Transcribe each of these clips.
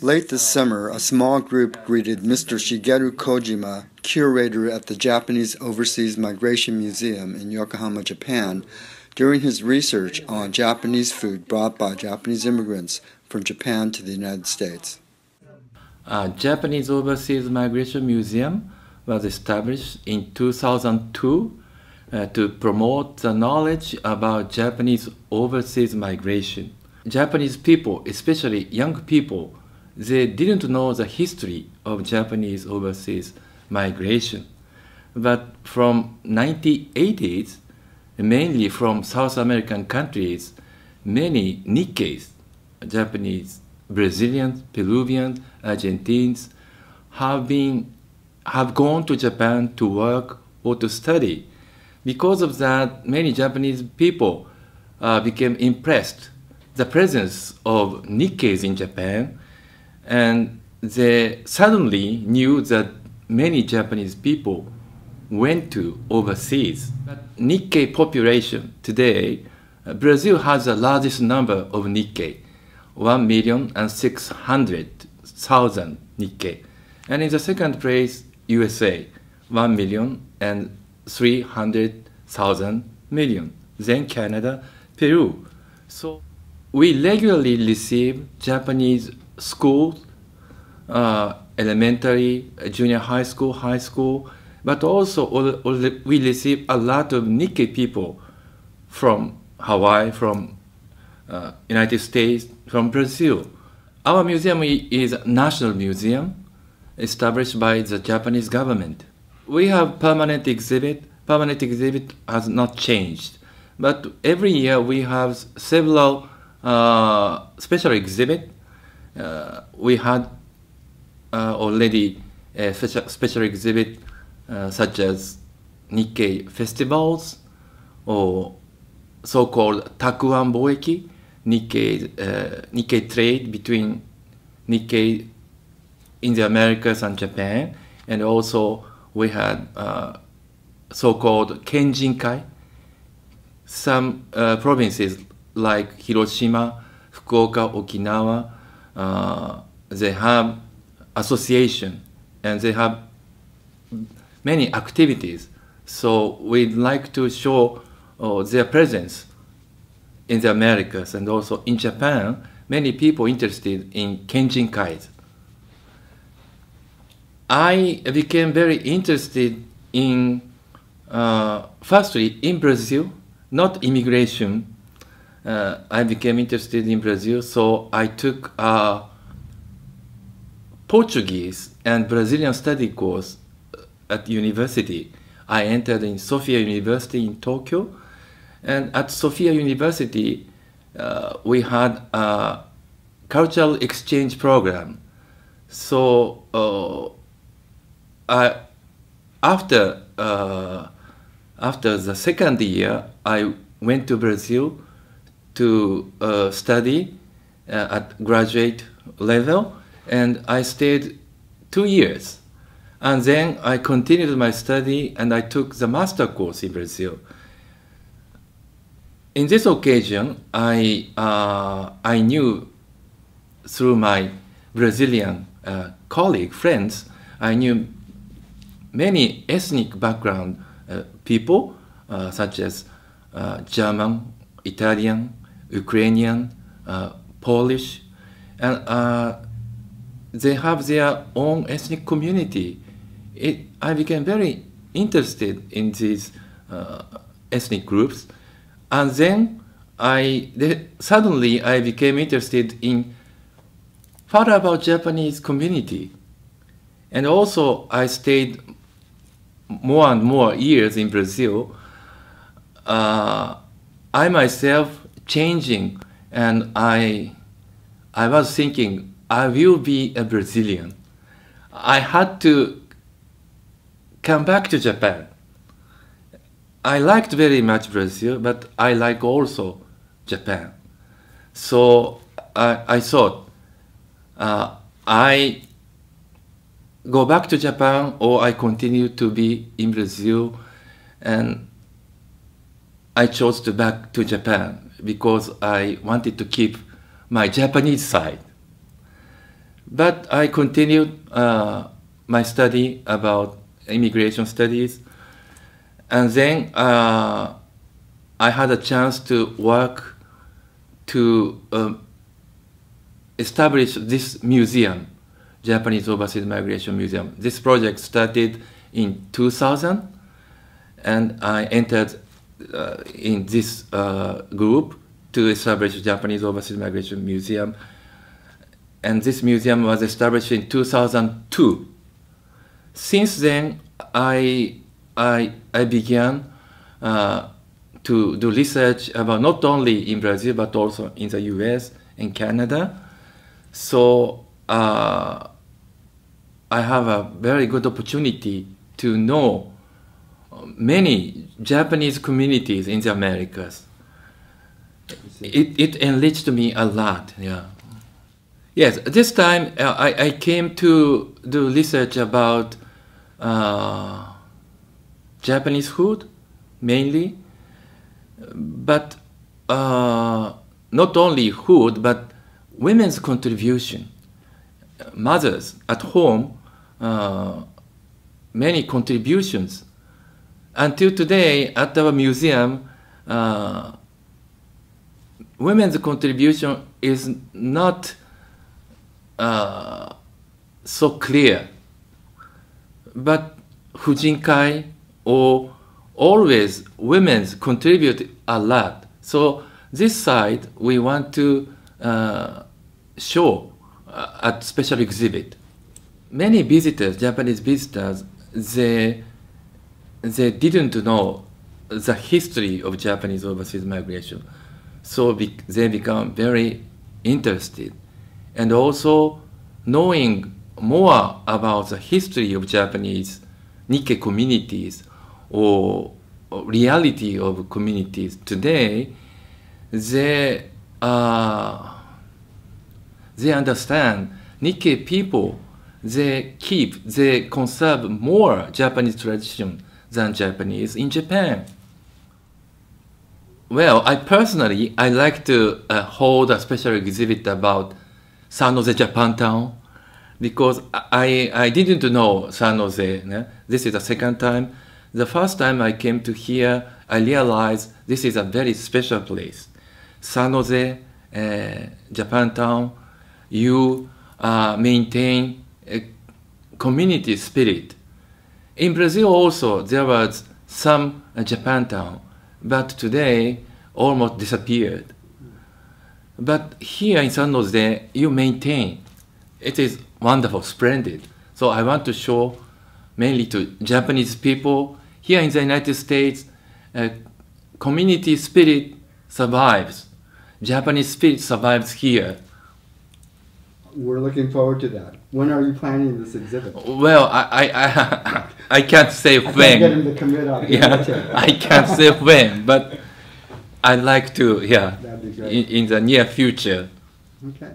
Late this summer, a small group greeted Mr. Shigeru Kojima, curator at the Japanese Overseas Migration Museum in Yokohama, Japan, during his research on Japanese food brought by Japanese immigrants from Japan to the United States. Uh, Japanese Overseas Migration Museum was established in 2002 uh, to promote the knowledge about Japanese overseas migration. Japanese people, especially young people, they didn't know the history of Japanese overseas migration. But from 1980s, mainly from South American countries, many Nikkeis, Japanese, Brazilians, Peruvians, Argentines, have been have gone to Japan to work or to study. Because of that, many Japanese people uh, became impressed the presence of Nikkeis in Japan, and they suddenly knew that many Japanese people went to overseas. But Nikkei population today, uh, Brazil has the largest number of Nikkei, 1 million and 600,000 Nikkei. And in the second place, USA, 1 million and 300,000 million. Then Canada, Peru. So we regularly receive Japanese schools, uh, elementary, junior high school, high school, but also we receive a lot of Nikkei people from Hawaii, from uh, United States, from Brazil. Our museum is a national museum established by the Japanese government. We have permanent exhibit. Permanent exhibit has not changed, but every year we have several uh, special exhibit. Uh, we had uh, already a special, special exhibit uh, such as Nikkei festivals or so-called Takuan Boeki, Nikkei, uh, Nikkei trade between Nikkei in the Americas and Japan, and also we had uh, so-called Kenjinkai. Some uh, provinces like Hiroshima, Fukuoka, Okinawa, uh, they have association and they have many activities. So we'd like to show uh, their presence in the Americas and also in Japan, many people interested in Kenjinkai. I became very interested in, uh, firstly, in Brazil, not immigration. Uh, I became interested in Brazil, so I took a Portuguese and Brazilian study course at university. I entered in Sophia University in Tokyo, and at Sophia University, uh, we had a cultural exchange program. So uh, I, after uh, after the second year, I went to Brazil to uh, study uh, at graduate level, and I stayed two years. And then I continued my study and I took the master course in Brazil. In this occasion, I, uh, I knew through my Brazilian uh, colleague, friends, I knew many ethnic background uh, people, uh, such as uh, German, Italian, Ukrainian, uh, Polish, and they have their own ethnic community. It, I became very interested in these uh, ethnic groups, and then I the, suddenly I became interested in further about Japanese community, and also I stayed more and more years in Brazil. Uh, I myself changing, and I I was thinking I will be a Brazilian. I had to come back to Japan. I liked very much Brazil, but I like also Japan. So I, I thought uh, I go back to Japan or I continue to be in Brazil and I chose to back to Japan because I wanted to keep my Japanese side. But I continued uh, my study about immigration studies, and then uh, I had a chance to work to um, establish this museum, Japanese Overseas Migration Museum. This project started in 2000, and I entered in this uh, group to establish Japanese Overseas Migration Museum. And this museum was established in 2002. Since then, I, I, I began uh, to do research about not only in Brazil but also in the US and Canada. So uh, I have a very good opportunity to know many Japanese communities in the Americas. It, it enriched me a lot, yeah. Yes, this time uh, I, I came to do research about uh, Japanese food mainly, but uh, not only food, but women's contribution. Mothers at home, uh, many contributions. Until today, at our museum, uh, women's contribution is not uh, so clear. But Fujinkai or always women's contribute a lot. So this side we want to uh, show uh, at special exhibit. Many visitors, Japanese visitors, they they didn't know the history of Japanese overseas migration, so be, they become very interested, and also knowing more about the history of Japanese Nikkei communities or reality of communities today, they uh, they understand Nikkei people. They keep, they conserve more Japanese tradition than Japanese in Japan. Well, I personally I like to uh, hold a special exhibit about San Jose Japantown because I, I didn't know San Jose. né? This is the second time. The first time I came to here, I realized this is a very special place. San Jose, uh, Japantown, you uh, maintain a community spirit. In Brazil also there was some uh, Japantown, but today almost disappeared. But here in San Jose, you maintain. It is wonderful, splendid. So I want to show mainly to Japanese people here in the United States, uh, community spirit survives. Japanese spirit survives here. We're looking forward to that. When are you planning this exhibit? Well, I, I, I, I can't say I can't get him when. to commit on Yeah, I can't say when, but I'd like to, yeah, in, in the near future. Okay.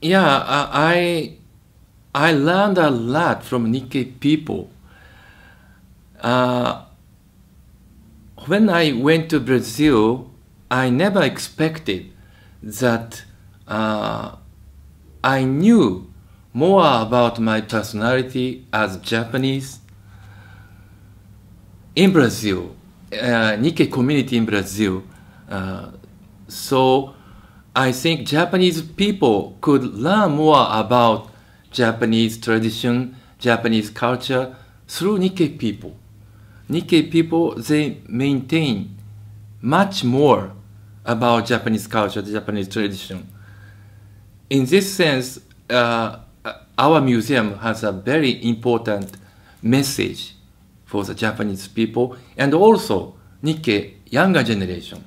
Yeah, uh, I I learned a lot from Nikkei people. Uh, when I went to Brazil, I never expected that uh, I knew more about my personality as Japanese in Brazil, uh, Nikkei community in Brazil. Uh, so I think Japanese people could learn more about Japanese tradition, Japanese culture through Nikkei people. Nikkei people they maintain much more about Japanese culture, Japanese tradition. In this sense, uh, our museum has a very important message for the Japanese people and also Nikkei younger generation.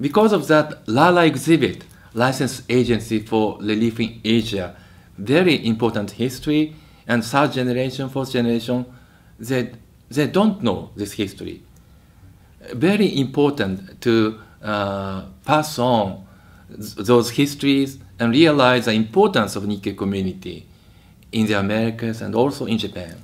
Because of that, LARA exhibit, License Agency for Relief in Asia, very important history, and third generation, fourth generation, they, they don't know this history. Very important to uh, pass on th- those histories and realize the importance of Nikkei community in the Americas and also in Japan.